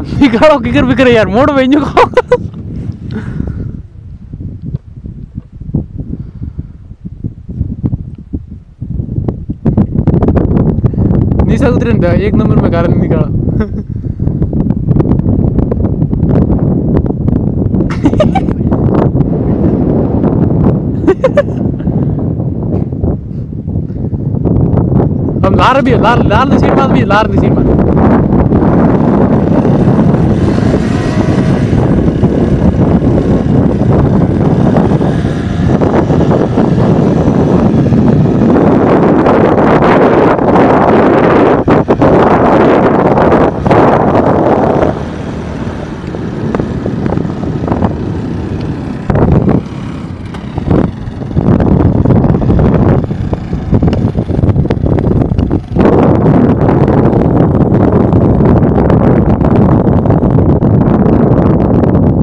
निकालो, kicker beaker यार, मोड़ वेन्यू को। निशा उतरे नि, एक नंबर में कारण निकाल। हम लार भी है, लार लार लाल सीट मार भी लार सीट माल